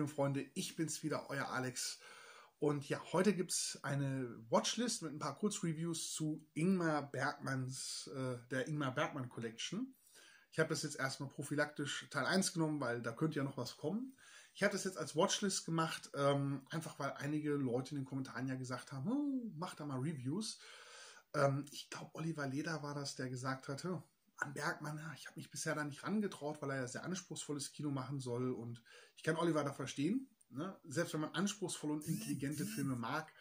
Filmfreunde, ich bin's wieder, euer Alex. Und ja, heute gibt's eine Watchlist mit ein paar Kurzreviews zu Ingmar Bergmanns, äh, der Ingmar Bergmann Collection. Ich habe das jetzt erstmal prophylaktisch Teil 1 genommen, weil da könnte ja noch was kommen. Ich habe das jetzt als Watchlist gemacht, ähm, einfach weil einige Leute in den Kommentaren ja gesagt haben, hm, mach da mal Reviews. Ähm, ich glaube, Oliver Leder war das, der gesagt hatte, an Bergmann, ich habe mich bisher da nicht rangetraut, weil er ja sehr anspruchsvolles Kino machen soll. Und ich kann Oliver da verstehen. Ne? Selbst wenn man anspruchsvolle und intelligente Filme mag,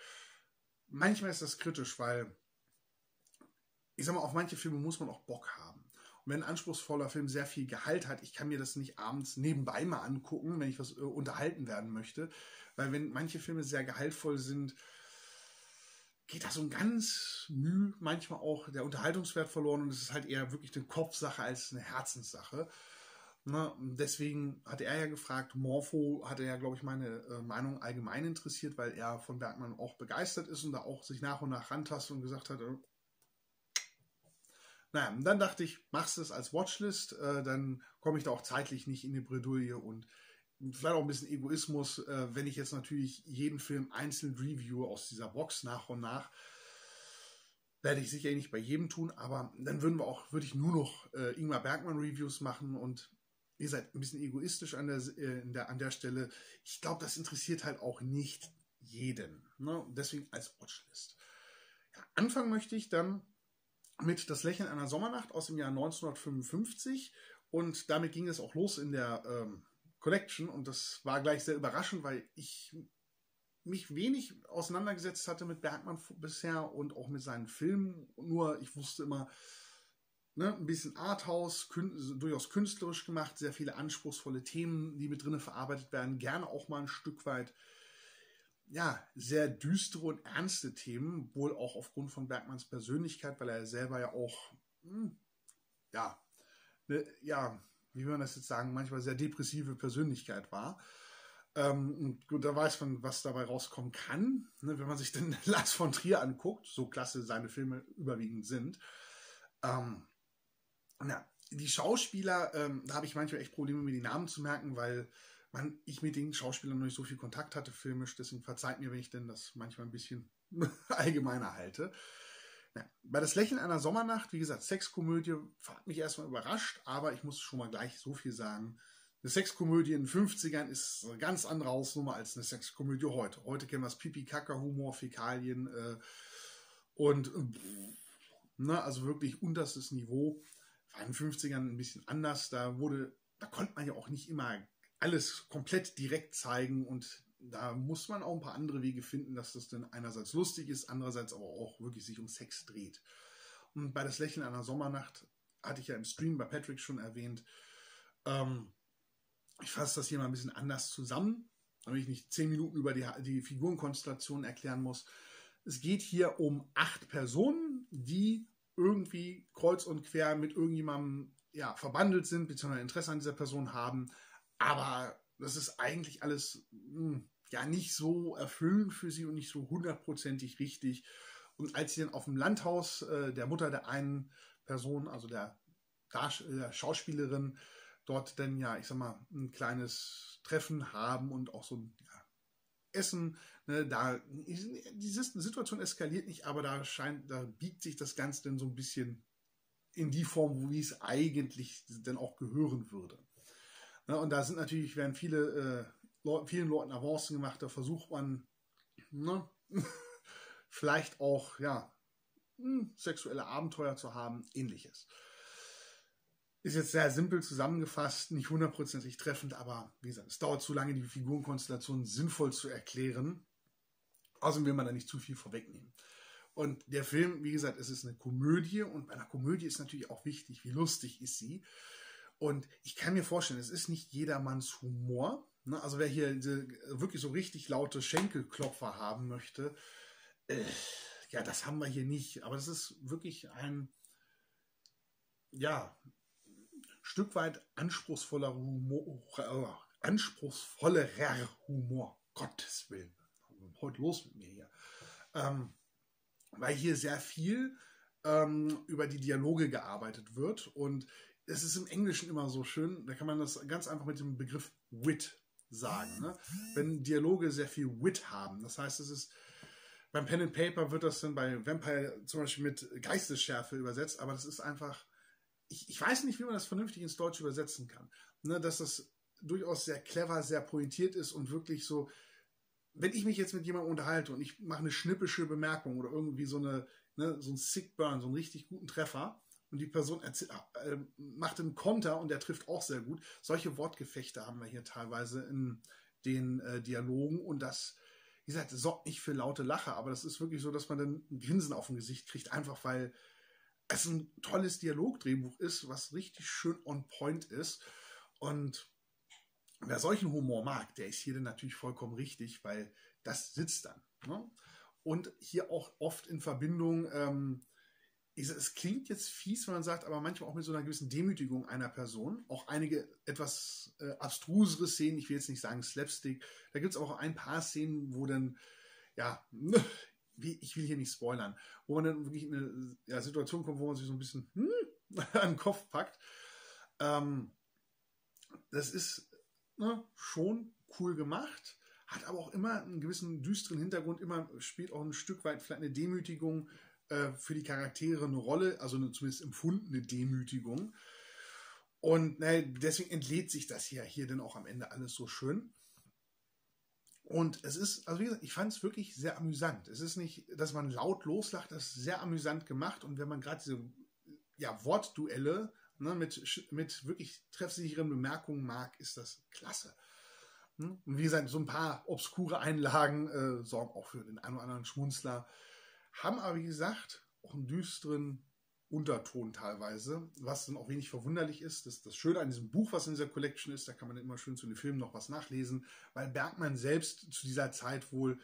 manchmal ist das kritisch, weil ich sag mal, auf manche Filme muss man auch Bock haben. Und wenn ein anspruchsvoller Film sehr viel Gehalt hat, ich kann mir das nicht abends nebenbei mal angucken, wenn ich was äh, unterhalten werden möchte. Weil wenn manche Filme sehr gehaltvoll sind, geht da so ein ganz Mühe manchmal auch der Unterhaltungswert verloren und es ist halt eher wirklich eine Kopfsache als eine Herzenssache. Ne? Deswegen hatte er ja gefragt, Morpho hatte ja, glaube ich, meine äh, Meinung allgemein interessiert, weil er von Bergmann auch begeistert ist und da auch sich nach und nach rantastet und gesagt hat, äh, naja, dann dachte ich, machst es als Watchlist, äh, dann komme ich da auch zeitlich nicht in die Bredouille und vielleicht auch ein bisschen Egoismus, äh, wenn ich jetzt natürlich jeden Film einzeln review aus dieser Box nach und nach. Werde ich sicher nicht bei jedem tun, aber dann würden wir auch, würde ich nur noch äh, Ingmar Bergmann Reviews machen und ihr seid ein bisschen egoistisch an der, äh, der, an der Stelle. Ich glaube, das interessiert halt auch nicht jeden. Ne? Deswegen als Watchlist. Ja, anfangen möchte ich dann mit Das Lächeln einer Sommernacht aus dem Jahr 1955 und damit ging es auch los in der ähm, Collection und das war gleich sehr überraschend, weil ich mich wenig auseinandergesetzt hatte mit Bergmann bisher und auch mit seinen Filmen. Nur ich wusste immer, ne, ein bisschen Arthouse, kün durchaus künstlerisch gemacht, sehr viele anspruchsvolle Themen, die mit drinnen verarbeitet werden, gerne auch mal ein Stück weit, ja, sehr düstere und ernste Themen, wohl auch aufgrund von Bergmanns Persönlichkeit, weil er selber ja auch, hm, ja, ne, ja, wie man das jetzt sagen, manchmal sehr depressive Persönlichkeit war. Ähm, und gut, da weiß man, was dabei rauskommen kann, ne, wenn man sich den Lars von Trier anguckt, so klasse seine Filme überwiegend sind. Ähm, na, die Schauspieler, ähm, da habe ich manchmal echt Probleme, mir die Namen zu merken, weil man, ich mit den Schauspielern noch nicht so viel Kontakt hatte filmisch, deswegen verzeiht mir, wenn ich denn das manchmal ein bisschen allgemeiner halte. Ja, bei das Lächeln einer Sommernacht, wie gesagt, Sexkomödie, hat mich erstmal überrascht, aber ich muss schon mal gleich so viel sagen. Eine Sexkomödie in den 50ern ist eine ganz andere Hausnummer als eine Sexkomödie heute. Heute kennen wir das Pipi-Kaka-Humor, Fäkalien äh, und äh, ne, also wirklich unterstes Niveau. War in den 50ern ein bisschen anders. Da wurde, da konnte man ja auch nicht immer alles komplett direkt zeigen und da muss man auch ein paar andere Wege finden, dass das dann einerseits lustig ist, andererseits aber auch wirklich sich um Sex dreht. Und bei das Lächeln einer Sommernacht hatte ich ja im Stream bei Patrick schon erwähnt. Ähm, ich fasse das hier mal ein bisschen anders zusammen, damit ich nicht zehn Minuten über die, die Figurenkonstellation erklären muss. Es geht hier um acht Personen, die irgendwie kreuz und quer mit irgendjemandem ja, verbandelt sind, beziehungsweise Interesse an dieser Person haben, aber das ist eigentlich alles mh, hm, ja nicht so erfüllend für sie und nicht so hundertprozentig richtig. Und als sie dann auf dem Landhaus äh, der Mutter der einen Person, also der, der Schauspielerin, dort dann ja, ich sag mal, ein kleines Treffen haben und auch so ein ja, Essen, ne, da diese Situation eskaliert nicht, aber da scheint, da biegt sich das Ganze dann so ein bisschen in die Form, wie es eigentlich dann auch gehören würde. Ne, und da sind natürlich, werden viele, äh, Leuten, vielen Leuten Avancen gemacht, da versucht man, ne, vielleicht auch, ja, hm, sexuelle Abenteuer zu haben, ähnliches. Ist jetzt sehr simpel zusammengefasst, nicht hundertprozentig treffend, aber wie gesagt, es dauert zu lange, die Figurenkonstellation sinnvoll zu erklären. Außerdem will man da nicht zu viel vorwegnehmen. Und der Film, wie gesagt, es ist eine Komödie und bei einer Komödie ist natürlich auch wichtig, wie lustig ist sie. Und ich kann mir vorstellen, es ist nicht jedermanns Humor. Ne? Also wer hier wirklich so richtig laute Schenkelklopfer haben möchte, äh, ja, das haben wir hier nicht. Aber es ist wirklich ein, ja, Stück weit anspruchsvoller Humor, äh, anspruchsvollerer Humor. Gottes Willen. Heute los mit mir hier. Ähm, weil hier sehr viel ähm, über die Dialoge gearbeitet wird und es ist im Englischen immer so schön, da kann man das ganz einfach mit dem Begriff Wit sagen. Ne? Wenn Dialoge sehr viel Wit haben. Das heißt, es ist beim Pen and Paper wird das dann bei Vampire zum Beispiel mit Geistesschärfe übersetzt, aber das ist einfach, ich, ich weiß nicht, wie man das vernünftig ins Deutsche übersetzen kann. Ne, dass das durchaus sehr clever, sehr pointiert ist und wirklich so, wenn ich mich jetzt mit jemandem unterhalte und ich mache eine schnippische Bemerkung oder irgendwie so eine, ne, so ein Sick Burn, so einen richtig guten Treffer und die Person äh, macht einen Konter und der trifft auch sehr gut. Solche Wortgefechte haben wir hier teilweise in den äh, Dialogen und das wie gesagt, sorgt nicht für laute Lache, aber das ist wirklich so, dass man dann ein Grinsen auf dem Gesicht kriegt, einfach weil es ein tolles Dialogdrehbuch ist, was richtig schön on point ist. Und wer solchen Humor mag, der ist hier dann natürlich vollkommen richtig, weil das sitzt dann. Ne? Und hier auch oft in Verbindung ähm, es klingt jetzt fies, wenn man sagt, aber manchmal auch mit so einer gewissen Demütigung einer Person. Auch einige etwas äh, abstrusere Szenen, ich will jetzt nicht sagen Slapstick, da gibt es auch ein paar Szenen, wo dann, ja, ich will hier nicht spoilern, wo man dann wirklich in eine ja, Situation kommt, wo man sich so ein bisschen hm, an den Kopf packt. Ähm, das ist ne, schon cool gemacht, hat aber auch immer einen gewissen düsteren Hintergrund, immer spielt auch ein Stück weit vielleicht eine Demütigung äh, für die Charaktere eine Rolle, also eine zumindest empfundene Demütigung. Und naja, deswegen entlädt sich das hier, hier dann auch am Ende alles so schön. Und es ist, also wie gesagt, ich fand es wirklich sehr amüsant. Es ist nicht, dass man laut loslacht, das ist sehr amüsant gemacht. Und wenn man gerade diese ja, Wortduelle ne, mit, mit wirklich treffsicheren Bemerkungen mag, ist das klasse. Hm? Und wie gesagt, so ein paar obskure Einlagen äh, sorgen auch für den einen oder anderen Schmunzler haben aber, wie gesagt, auch einen düsteren Unterton teilweise, was dann auch wenig verwunderlich ist. Das, das Schöne an diesem Buch, was in dieser Collection ist, da kann man immer schön zu den Filmen noch was nachlesen, weil Bergmann selbst zu dieser Zeit wohl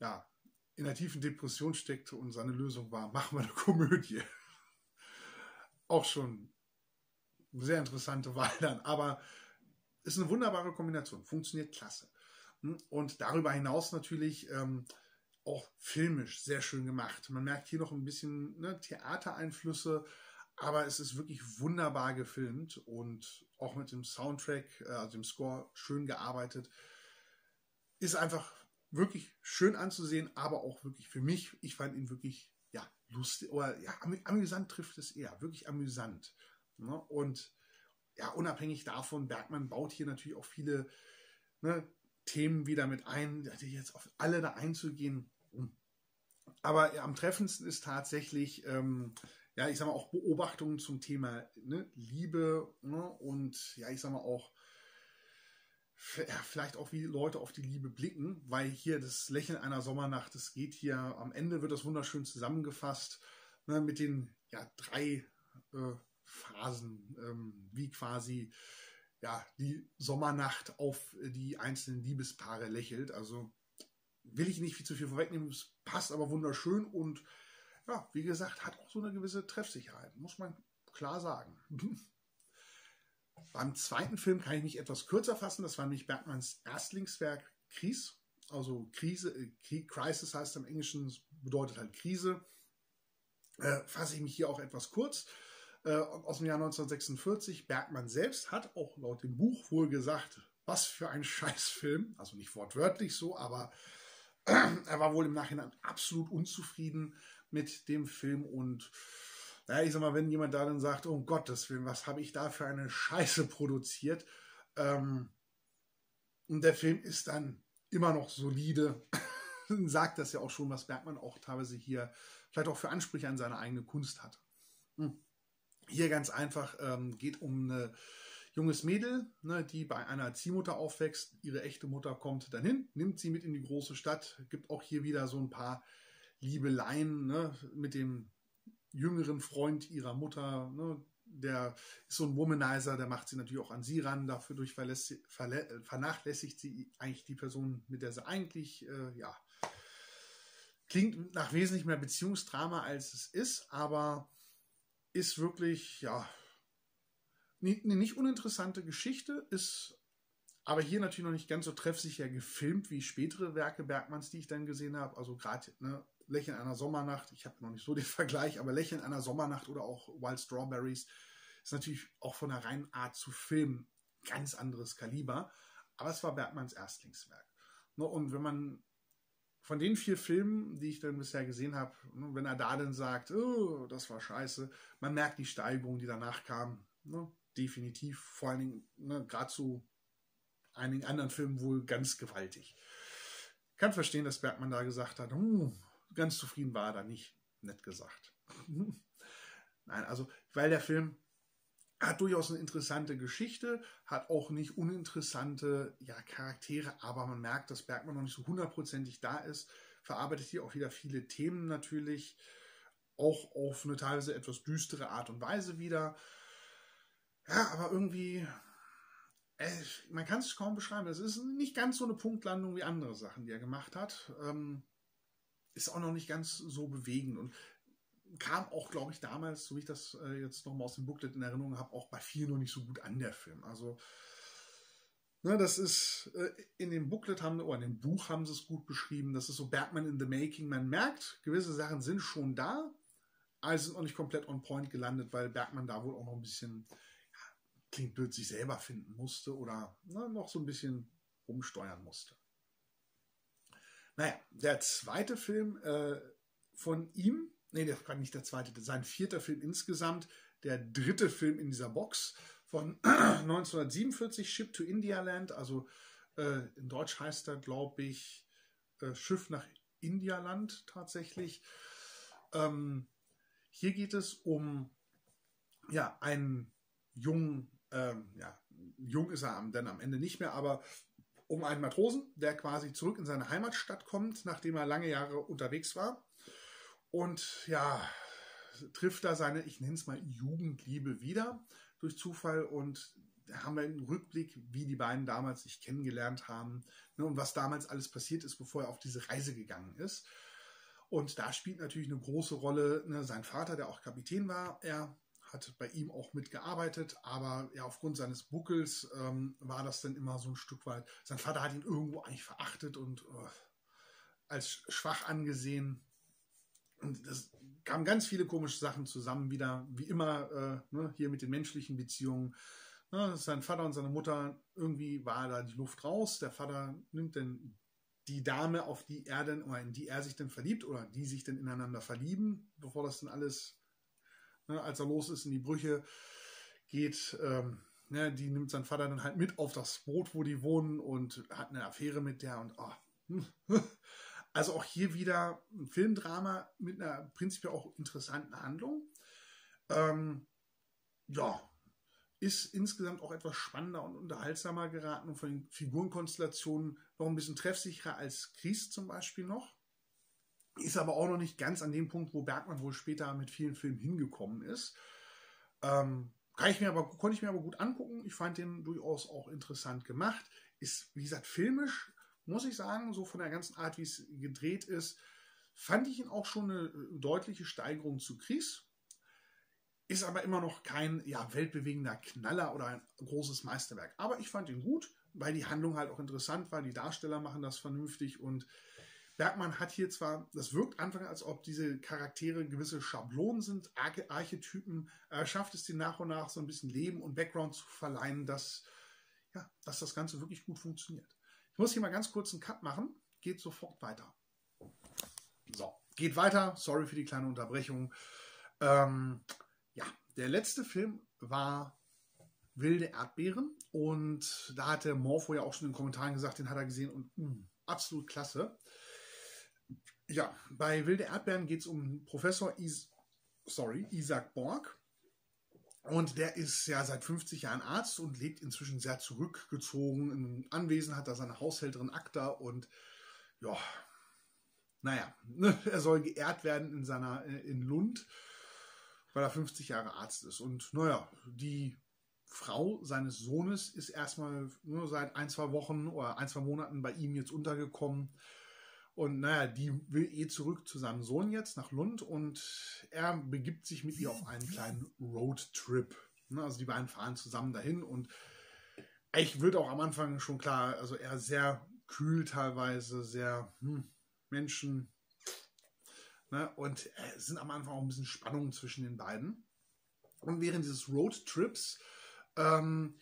ja, in einer tiefen Depression steckte und seine Lösung war, machen wir eine Komödie. auch schon eine sehr interessante Wahl dann, aber ist eine wunderbare Kombination, funktioniert klasse. Und darüber hinaus natürlich ähm, auch filmisch sehr schön gemacht. Man merkt hier noch ein bisschen ne, Theatereinflüsse, aber es ist wirklich wunderbar gefilmt und auch mit dem Soundtrack, äh, also dem Score, schön gearbeitet. Ist einfach wirklich schön anzusehen, aber auch wirklich für mich, ich fand ihn wirklich ja lustig oder ja amüsant trifft es eher, wirklich amüsant. Ne? Und ja, unabhängig davon, Bergmann baut hier natürlich auch viele ne, Themen wieder mit ein, jetzt auf alle da einzugehen, aber am treffendsten ist tatsächlich, ähm, ja, ich sag mal, auch Beobachtungen zum Thema ne, Liebe ne, und ja, ich sag mal auch, vielleicht auch wie Leute auf die Liebe blicken, weil hier das Lächeln einer Sommernacht, es geht hier, am Ende wird das wunderschön zusammengefasst ne, mit den ja, drei äh, Phasen, ähm, wie quasi ja, die Sommernacht auf die einzelnen Liebespaare lächelt. Also will ich nicht viel zu viel vorwegnehmen, es passt aber wunderschön und ja, wie gesagt, hat auch so eine gewisse Treffsicherheit, muss man klar sagen. Beim zweiten Film kann ich mich etwas kürzer fassen, das war nämlich Bergmanns Erstlingswerk Kris, also Krise, äh, Crisis heißt im Englischen, bedeutet halt Krise. Äh, fasse ich mich hier auch etwas kurz. Äh, aus dem Jahr 1946. Bergmann selbst hat auch laut dem Buch wohl gesagt, was für ein Scheißfilm. Also nicht wortwörtlich so, aber er war wohl im Nachhinein absolut unzufrieden mit dem Film und naja, ich sag mal, wenn jemand da dann sagt, oh Gottes Willen, was habe ich da für eine Scheiße produziert? Ähm, und der Film ist dann immer noch solide. sagt das ja auch schon, was Bergmann auch teilweise hier vielleicht auch für Ansprüche an seine eigene Kunst hat. Hm. Hier ganz einfach ähm, geht um eine junges Mädel, ne, die bei einer Ziehmutter aufwächst. Ihre echte Mutter kommt dann hin, nimmt sie mit in die große Stadt. Gibt auch hier wieder so ein paar Liebeleien ne, mit dem jüngeren Freund ihrer Mutter. Ne, der ist so ein Womanizer, der macht sie natürlich auch an sie ran. Dafür durch vernachlässigt sie eigentlich die Person, mit der sie eigentlich, äh, ja, klingt nach wesentlich mehr Beziehungsdrama, als es ist, aber ist wirklich, ja, eine nicht uninteressante Geschichte, ist aber hier natürlich noch nicht ganz so treffsicher gefilmt wie spätere Werke Bergmanns, die ich dann gesehen habe. Also gerade ne, Lächeln einer Sommernacht, ich habe noch nicht so den Vergleich, aber Lächeln einer Sommernacht oder auch Wild Strawberries ist natürlich auch von der reinen Art zu filmen ganz anderes Kaliber. Aber es war Bergmanns Erstlingswerk. Ne, und wenn man von den vier Filmen, die ich dann bisher gesehen habe, ne, wenn er da dann sagt, oh, das war scheiße, man merkt die Steigerung, die danach kam. Ne, definitiv, vor allen Dingen ne, gerade zu einigen anderen Filmen wohl ganz gewaltig. Kann verstehen, dass Bergmann da gesagt hat, hm, ganz zufrieden war er da nicht. Nett gesagt. Nein, also, weil der Film hat durchaus eine interessante Geschichte, hat auch nicht uninteressante ja, Charaktere, aber man merkt, dass Bergmann noch nicht so hundertprozentig da ist. Verarbeitet hier auch wieder viele Themen natürlich, auch auf eine teilweise etwas düstere Art und Weise wieder. Ja, aber irgendwie, äh, man kann es kaum beschreiben. Es ist nicht ganz so eine Punktlandung wie andere Sachen, die er gemacht hat. Ähm, ist auch noch nicht ganz so bewegend. Und kam auch, glaube ich, damals, so wie ich das äh, jetzt nochmal aus dem Booklet in Erinnerung habe, auch bei vielen noch nicht so gut an, der Film. Also, ne, das ist, äh, in dem Booklet haben, oder in dem Buch haben sie es gut beschrieben, das ist so Batman in the Making. Man merkt, gewisse Sachen sind schon da, aber sind noch nicht komplett on point gelandet, weil Bergman da wohl auch noch ein bisschen, klingt blöd, sich selber finden musste oder ne, noch so ein bisschen rumsteuern musste. Naja, der zweite Film äh, von ihm, nee, der war nicht der zweite, sein vierter Film insgesamt, der dritte Film in dieser Box von 1947, Ship to India Land, also äh, in Deutsch heißt er, glaube ich, äh, Schiff nach Indialand tatsächlich. Ähm, hier geht es um ja, einen jungen, ähm, ja, jung ist er dann am Ende nicht mehr, aber um einen Matrosen, der quasi zurück in seine Heimatstadt kommt, nachdem er lange Jahre unterwegs war. Und ja, trifft da seine, ich nenne es mal Jugendliebe wieder durch Zufall und haben wir einen Rückblick, wie die beiden damals sich kennengelernt haben ne, und was damals alles passiert ist, bevor er auf diese Reise gegangen ist. Und da spielt natürlich eine große Rolle ne, sein Vater, der auch Kapitän war. Er hat bei ihm auch mitgearbeitet, aber ja, aufgrund seines Buckels ähm, war das dann immer so ein Stück weit. Sein Vater hat ihn irgendwo eigentlich verachtet und äh, als schwach angesehen. Und es kamen ganz viele komische Sachen zusammen, wieder, wie immer, äh, ne, hier mit den menschlichen Beziehungen. Ne, sein Vater und seine Mutter, irgendwie war da die Luft raus. Der Vater nimmt dann die Dame, auf die er denn, oder in die er sich dann verliebt, oder die sich dann ineinander verlieben, bevor das dann alles, ne, als er los ist in die Brüche geht, ähm, ne, die nimmt sein Vater dann halt mit auf das Boot, wo die wohnen und hat eine Affäre mit der und oh, Also auch hier wieder ein Filmdrama mit einer prinzipiell auch interessanten Handlung. Ähm, ja, ist insgesamt auch etwas spannender und unterhaltsamer geraten und von den Figurenkonstellationen noch ein bisschen treffsicherer als Chris zum Beispiel noch. Ist aber auch noch nicht ganz an dem Punkt, wo Bergmann wohl später mit vielen Filmen hingekommen ist. Ähm, kann ich mir aber, konnte ich mir aber gut angucken. Ich fand den durchaus auch interessant gemacht. Ist, wie gesagt, filmisch muss ich sagen, so von der ganzen Art, wie es gedreht ist, fand ich ihn auch schon eine äh, deutliche Steigerung zu Chris. Ist aber immer noch kein ja, weltbewegender Knaller oder ein großes Meisterwerk. Aber ich fand ihn gut, weil die Handlung halt auch interessant war. Die Darsteller machen das vernünftig und Bergmann hat hier zwar, das wirkt anfangs, als ob diese Charaktere gewisse Schablonen sind, Archetypen. Er schafft es, die nach und nach so ein bisschen Leben und Background zu verleihen, dass, ja, dass das Ganze wirklich gut funktioniert. Ich muss hier mal ganz kurz einen Cut machen. Geht sofort weiter. So, geht weiter. Sorry für die kleine Unterbrechung. Ähm, ja, der letzte Film war Wilde Erdbeeren. Und da hat der Morpho ja auch schon in den Kommentaren gesagt, den hat er gesehen und mh, mm, absolut klasse. Ja, bei Wilde Erdbeeren geht es um Professor Is sorry, Isaac Borg. Und der ist ja seit 50 Jahren Arzt und lebt inzwischen sehr zurückgezogen. Im Anwesen hat er seine Haushälterin Akta und ja, naja, ne, er soll geehrt werden in seiner, äh, in Lund, weil er 50 Jahre Arzt ist. Und naja, die Frau seines Sohnes ist erstmal nur seit ein, zwei Wochen oder ein, zwei Monaten bei ihm jetzt untergekommen. Und naja, die will eh zurück zu seinem Sohn jetzt nach Lund und er begibt sich mit ihr auf einen kleinen Roadtrip. Ne, also die beiden fahren zusammen dahin und ich wird auch am Anfang schon klar, also er sehr kühl teilweise, sehr hm, Menschen. Ne, und es sind am Anfang auch ein bisschen Spannungen zwischen den beiden. Und während dieses Roadtrips ähm,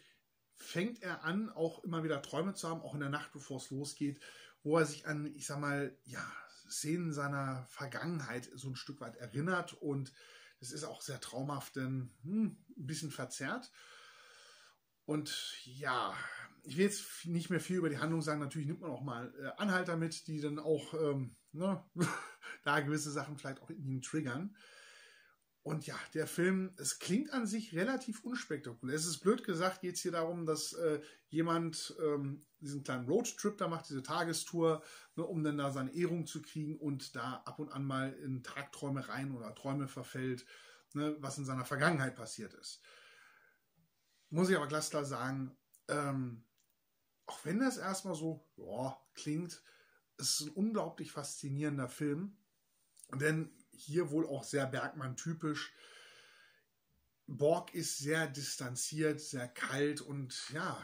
fängt er an, auch immer wieder Träume zu haben, auch in der Nacht, bevor es losgeht, wo er sich an, ich sag mal, ja, Szenen seiner Vergangenheit so ein Stück weit erinnert und das ist auch sehr traumhaft, denn hm, ein bisschen verzerrt. Und ja, ich will jetzt nicht mehr viel über die Handlung sagen. Natürlich nimmt man auch mal äh, Anhalter mit, die dann auch ähm, ne, da gewisse Sachen vielleicht auch in ihn triggern. Und ja, der Film, es klingt an sich relativ unspektakulär. Es ist blöd gesagt, geht es hier darum, dass äh, jemand ähm, diesen kleinen Roadtrip da macht, diese Tagestour, ne, um dann da seine Ehrung zu kriegen und da ab und an mal in Tagträume rein oder Träume verfällt, ne, was in seiner Vergangenheit passiert ist. Muss ich aber ganz klar sagen, ähm, auch wenn das erstmal so ja, klingt, ist es ein unglaublich faszinierender Film. Denn hier wohl auch sehr Bergmann-typisch. Borg ist sehr distanziert, sehr kalt und ja,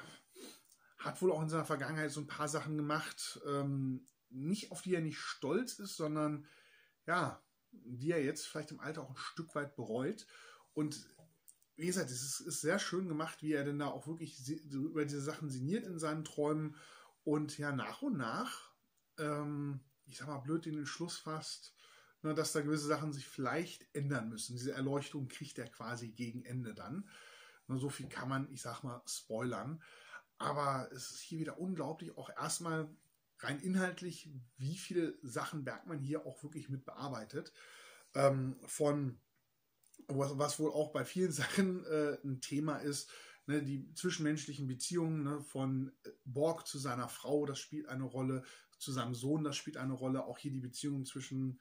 hat wohl auch in seiner Vergangenheit so ein paar Sachen gemacht, ähm, nicht auf die er nicht stolz ist, sondern ja, die er jetzt vielleicht im Alter auch ein Stück weit bereut. Und wie gesagt, es ist, ist, sehr schön gemacht, wie er denn da auch wirklich über diese Sachen sinniert in seinen Träumen und ja, nach und nach, ähm, ich sag mal blöd, in den Schluss fasst, dass da gewisse Sachen sich vielleicht ändern müssen. Diese Erleuchtung kriegt er quasi gegen Ende dann. Ne, so viel kann man, ich sag mal, spoilern. Aber es ist hier wieder unglaublich, auch erstmal rein inhaltlich, wie viele Sachen Bergmann hier auch wirklich mit bearbeitet. Ähm, von was, wohl auch bei vielen Sachen äh, ein Thema ist, ne, die zwischenmenschlichen Beziehungen ne, von Borg zu seiner Frau, das spielt eine Rolle, zu seinem Sohn, das spielt eine Rolle, auch hier die Beziehung zwischen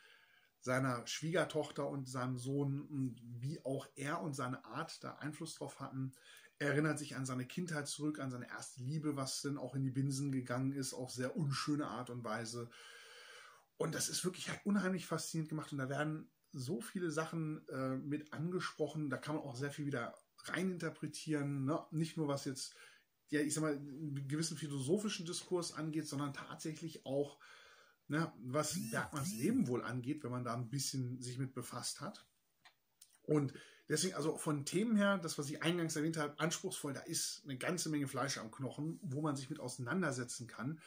seiner Schwiegertochter und seinem Sohn und wie auch er und seine Art da Einfluss drauf hatten. Er erinnert sich an seine Kindheit zurück, an seine erste Liebe, was dann auch in die Binsen gegangen ist, auf sehr unschöne Art und Weise. Und das ist wirklich unheimlich faszinierend gemacht und da werden so viele Sachen äh, mit angesprochen, da kann man auch sehr viel wieder reininterpretieren, ne? nicht nur was jetzt, ja, ich sag mal, einen gewissen philosophischen Diskurs angeht, sondern tatsächlich auch ne, was Bergmanns Leben wohl angeht, wenn man da ein bisschen sich mit befasst hat. Und deswegen, also von Themen her, das, was ich eingangs erwähnt habe, anspruchsvoll, da ist eine ganze Menge Fleisch am Knochen, wo man sich mit auseinandersetzen kann.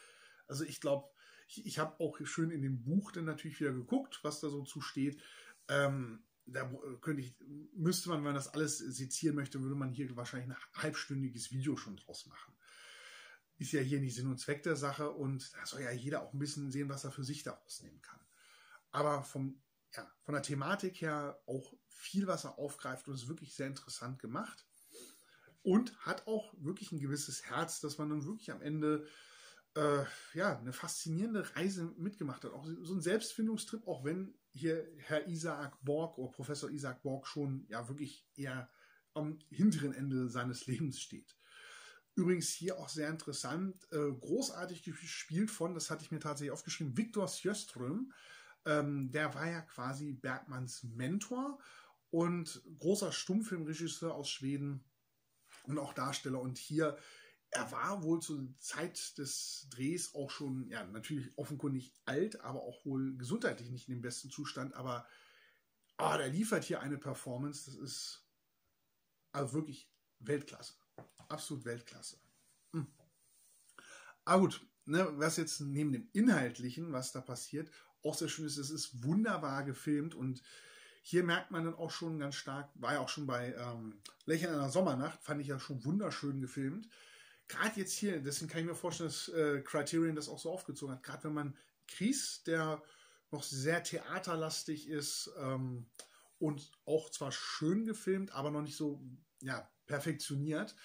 Also ich glaube, ich, ich habe auch schön in dem Buch dann natürlich wieder geguckt, was da so zu steht. Ähm, da könnte ich, müsste man, wenn man das alles sezieren möchte, würde man hier wahrscheinlich ein halbstündiges Video schon draus machen ist ja hier nicht Sinn und Zweck der Sache und da soll ja jeder auch ein bisschen sehen, was er für sich daraus nehmen kann. Aber vom, ja, von der Thematik her auch viel, was er aufgreift und ist wirklich sehr interessant gemacht. Und hat auch wirklich ein gewisses Herz, dass man dann wirklich am Ende äh, ja, eine faszinierende Reise mitgemacht hat. Auch so ein Selbstfindungstrip, auch wenn hier Herr Isaac Borg oder Professor Isaac Borg schon ja wirklich eher am hinteren Ende seines Lebens steht. Übrigens hier auch sehr interessant, äh, großartig gespielt von, das hatte ich mir tatsächlich aufgeschrieben, Viktor Sjöström. Ähm, der war ja quasi Bergmanns Mentor und großer Stummfilmregisseur aus Schweden und auch Darsteller. Und hier, er war wohl zur Zeit des Drehs auch schon, ja, natürlich offenkundig alt, aber auch wohl gesundheitlich nicht in dem besten Zustand. Aber oh, der liefert hier eine Performance, das ist also wirklich Weltklasse absolut Weltklasse. Hm. Aber gut, ne, was jetzt neben dem Inhaltlichen, was da passiert, auch sehr schön ist, es ist wunderbar gefilmt und hier merkt man dann auch schon ganz stark, war ja auch schon bei ähm, Lächeln einer Sommernacht, fand ich ja schon wunderschön gefilmt. Gerade jetzt hier, deswegen kann ich mir vorstellen, dass äh, Criterion das auch so aufgezogen hat. Gerade wenn man Chris, der noch sehr theaterlastig ist ähm, und auch zwar schön gefilmt, aber noch nicht so ja, perfektioniert,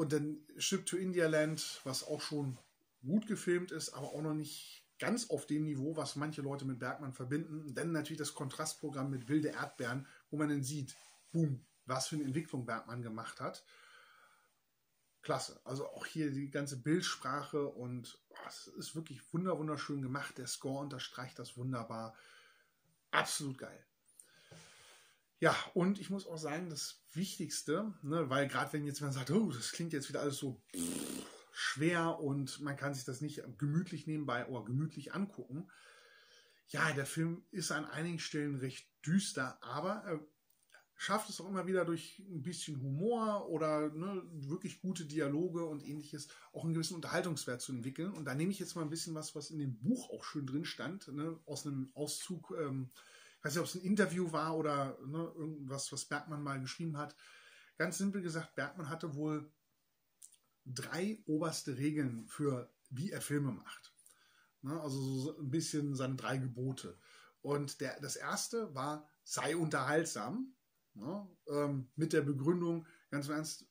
und dann Ship to India Land, was auch schon gut gefilmt ist, aber auch noch nicht ganz auf dem Niveau, was manche Leute mit Bergmann verbinden. Dann natürlich das Kontrastprogramm mit Wilde Erdbeeren, wo man dann sieht, boom, was für eine Entwicklung Bergmann gemacht hat. Klasse. Also auch hier die ganze Bildsprache und oh, es ist wirklich wunderschön gemacht. Der Score unterstreicht das wunderbar. Absolut geil. Ja, und ich muss auch sagen, das Wichtigste, ne, weil gerade wenn jetzt man sagt, oh, das klingt jetzt wieder alles so schwer und man kann sich das nicht gemütlich nebenbei oder gemütlich angucken. Ja, der Film ist an einigen Stellen recht düster, aber er schafft es auch immer wieder durch ein bisschen Humor oder ne, wirklich gute Dialoge und ähnliches auch einen gewissen Unterhaltungswert zu entwickeln. Und da nehme ich jetzt mal ein bisschen was, was in dem Buch auch schön drin stand, ne, aus einem Auszug, ähm, ich weiß nicht, ob es ein Interview war oder ne, irgendwas, was Bergmann mal geschrieben hat. Ganz simpel gesagt, Bergmann hatte wohl drei oberste Regeln für, wie er Filme macht. Ne, also so ein bisschen seine drei Gebote. Und der, das erste war, sei unterhaltsam. Ja, ähm, mit der Begründung, ganz im Ernst,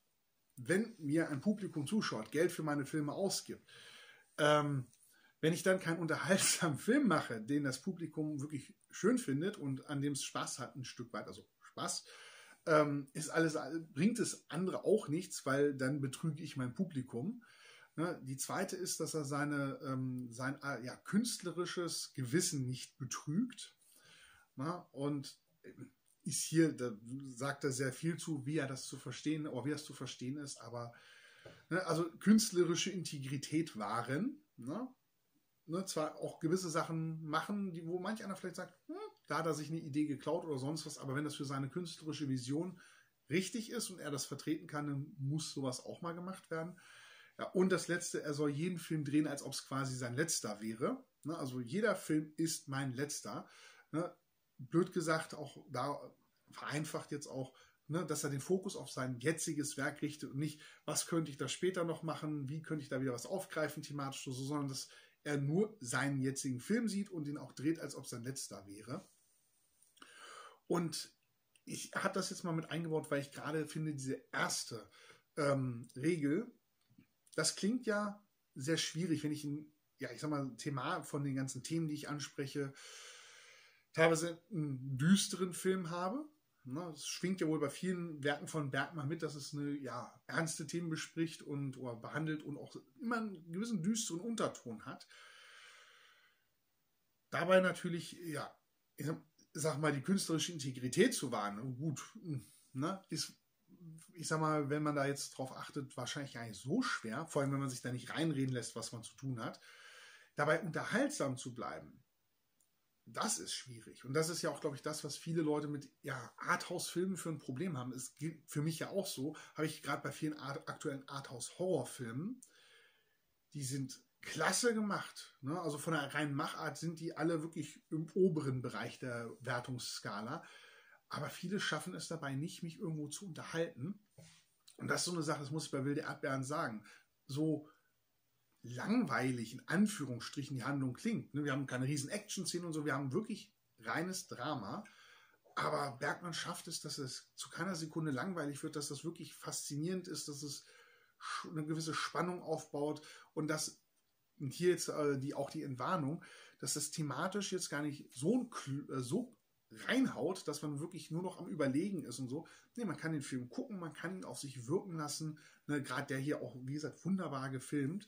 wenn mir ein Publikum zuschaut, Geld für meine Filme ausgibt, ähm, wenn ich dann keinen unterhaltsamen Film mache, den das Publikum wirklich schön findet und an dem es Spaß hat, ein Stück weit, also Spaß, ähm, ist alles, bringt es andere auch nichts, weil dann betrüge ich mein Publikum. Ne? Die zweite ist, dass er seine, ähm, sein äh, ja, künstlerisches Gewissen nicht betrügt. Ne? Und ist hier, da sagt er sehr viel zu, wie er das zu verstehen, oder wie das zu verstehen ist, aber ne, also künstlerische Integrität wahren, ne, ne, zwar auch gewisse Sachen machen, die, wo manch einer vielleicht sagt, hm, da hat er sich eine Idee geklaut oder sonst was, aber wenn das für seine künstlerische Vision richtig ist und er das vertreten kann, dann muss sowas auch mal gemacht werden. Ja, und das Letzte, er soll jeden Film drehen, als ob es quasi sein letzter wäre. Ne, also jeder Film ist mein letzter. Ne, blöd gesagt, auch da vereinfacht jetzt auch, ne, dass er den Fokus auf sein jetziges Werk richtet und nicht, was könnte ich da später noch machen, wie könnte ich da wieder was aufgreifen thematisch, so, sondern dass er nur seinen jetzigen Film sieht und ihn auch dreht, als ob sein letzter wäre. Und ich habe das jetzt mal mit eingebaut, weil ich gerade finde, diese erste ähm, Regel, das klingt ja sehr schwierig, wenn ich ein, ja, ich sag mal, Thema von den ganzen Themen, die ich anspreche, teilweise einen düsteren Film habe. Ne, es schwingt ja wohl bei vielen Werken von Bergmann mit, dass es eine ja, ernste Themen bespricht und oder behandelt und auch immer einen gewissen düsteren Unterton hat. Dabei natürlich, ja, ich sag mal, die künstlerische Integrität zu wahren, gut, ne, ist, ich sag mal, wenn man da jetzt drauf achtet, wahrscheinlich gar nicht so schwer, vor allem wenn man sich da nicht reinreden lässt, was man zu tun hat. Dabei unterhaltsam zu bleiben, das ist schwierig. Und das ist ja auch, glaube ich, das, was viele Leute mit ja, Arthouse-Filmen für ein Problem haben. Es gilt für mich ja auch so, habe ich gerade bei vielen Art, aktuellen Arthouse-Horrorfilmen, die sind klasse gemacht. Ne? Also von der reinen Machart sind die alle wirklich im oberen Bereich der Wertungsskala. Aber viele schaffen es dabei nicht, mich irgendwo zu unterhalten. Und das ist so eine Sache, das muss ich bei Wilde Erdbeeren sagen. So langweilig in Anführungsstrichen die Handlung klingt. Ne, wir haben keine riesen Action-Szenen und so, wir haben wirklich reines Drama. Aber Bergmann schafft es, dass es zu keiner Sekunde langweilig wird, dass das wirklich faszinierend ist, dass es eine gewisse Spannung aufbaut und dass und hier jetzt äh, die, auch die Entwarnung, dass das thematisch jetzt gar nicht so, äh, so reinhaut, dass man wirklich nur noch am Überlegen ist und so. Nee, man kann den Film gucken, man kann ihn auf sich wirken lassen. Ne, Gerade der hier auch, wie gesagt, wunderbar gefilmt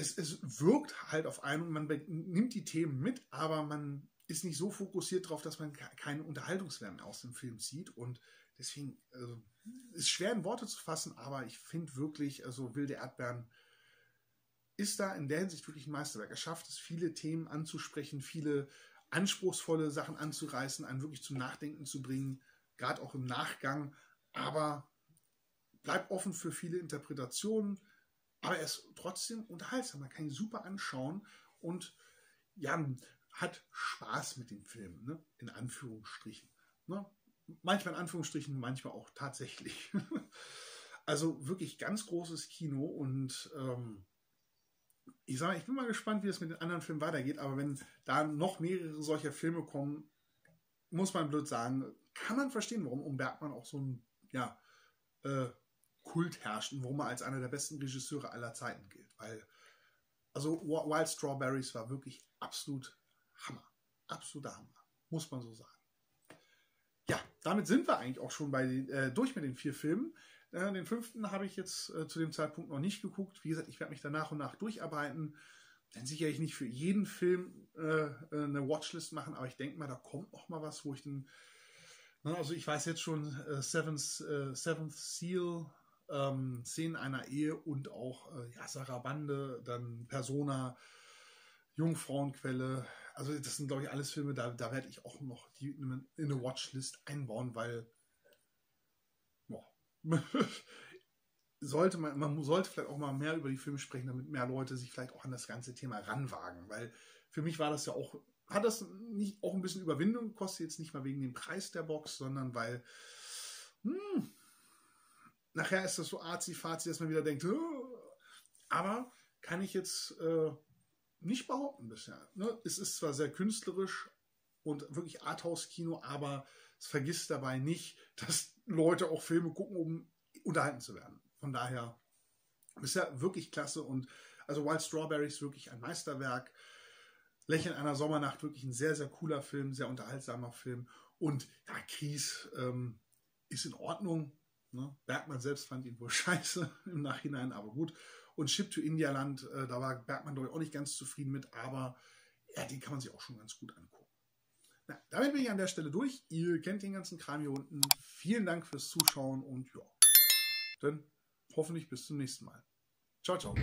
es, es wirkt halt auf einen, man nimmt die Themen mit, aber man ist nicht so fokussiert darauf, dass man keinen Unterhaltungswert aus dem Film zieht. Und deswegen also, ist schwer in Worte zu fassen, aber ich finde wirklich, also Wilde Erdbeeren ist da in der Hinsicht wirklich ein Meisterwerk. Er schafft es, viele Themen anzusprechen, viele anspruchsvolle Sachen anzureißen, einen wirklich zum Nachdenken zu bringen, gerade auch im Nachgang, aber bleibt offen für viele Interpretationen aber er ist trotzdem unterhaltsam. Man kann ihn super anschauen und ja, hat Spaß mit dem Film, ne? in Anführungsstrichen. Ne? Manchmal in Anführungsstrichen, manchmal auch tatsächlich. also wirklich ganz großes Kino und ähm, ich sage, ich bin mal gespannt, wie es mit den anderen Filmen weitergeht, aber wenn da noch mehrere solcher Filme kommen, muss man blöd sagen, kann man verstehen, warum um Bergmann auch so ein ja, äh, Kult herrscht und warum er als einer der besten Regisseure aller Zeiten gilt. Weil, also Wild Strawberries war wirklich absolut Hammer. Absoluter Hammer. Muss man so sagen. Ja, damit sind wir eigentlich auch schon bei, äh, durch mit den vier Filmen. Äh, den fünften habe ich jetzt äh, zu dem Zeitpunkt noch nicht geguckt. Wie gesagt, ich werde mich da nach und nach durcharbeiten. Dann sicherlich nicht für jeden Film äh, äh, eine Watchlist machen, aber ich denke mal, da kommt noch mal was, wo ich den. Ne, also ich weiß jetzt schon, äh, Seventh, Seventh Seal ähm, Szenen einer Ehe und auch äh, ja, Sarabande, dann Persona, Jungfrauenquelle, also das sind, glaube ich, alles Filme, da, da werde ich auch noch die in eine Watchlist einbauen, weil boah, sollte man, man sollte vielleicht auch mal mehr über die Filme sprechen, damit mehr Leute sich vielleicht auch an das ganze Thema ranwagen, weil für mich war das ja auch, hat das nicht auch ein bisschen Überwindung gekostet, jetzt nicht mal wegen dem Preis der Box, sondern weil, hm, nachher ist das so arzi-fazi, dass man wieder denkt, aber kann ich jetzt äh, nicht behaupten bisher. Ne? Es ist zwar sehr künstlerisch und wirklich Arthouse-Kino, aber es vergisst dabei nicht, dass Leute auch Filme gucken, um unterhalten zu werden. Von daher ist ja wirklich klasse und also Wild Strawberries wirklich ein Meisterwerk. Lächeln einer Sommernacht wirklich ein sehr, sehr cooler Film, sehr unterhaltsamer Film. Und ja, Kries ähm, ist in Ordnung. Ne? Bergmann selbst fand ihn wohl scheiße im Nachhinein, aber gut. Und Ship to Indialand, äh, da war Bergmann doch auch nicht ganz zufrieden mit, aber ja, den kann man sich auch schon ganz gut angucken. Na, damit bin ich an der Stelle durch. Ihr kennt den ganzen Kram hier unten. Vielen Dank fürs Zuschauen und ja, dann hoffentlich bis zum nächsten Mal. Ciao, ciao.